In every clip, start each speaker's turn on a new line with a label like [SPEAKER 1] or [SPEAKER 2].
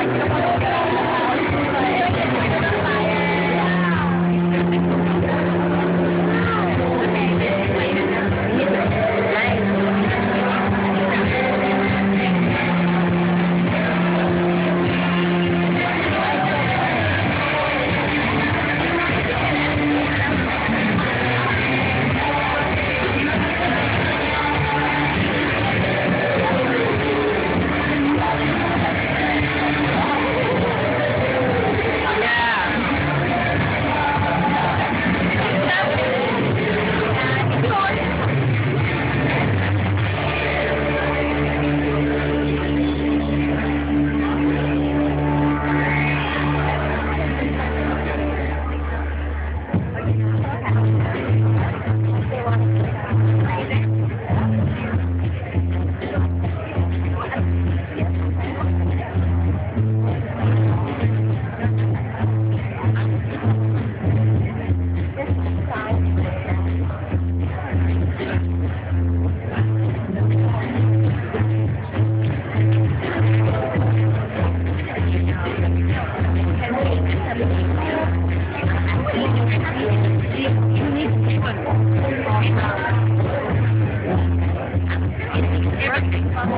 [SPEAKER 1] Thank you.
[SPEAKER 2] Exactly.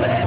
[SPEAKER 2] Dark.